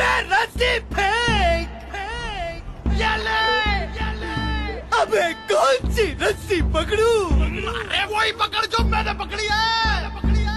अबे रस्सी फेंक फेंक ये ले ये ले अबे कौन सी रस्सी पकड़ू अरे वही पकड़ जो मैंने पकड़ी है पकड़ी है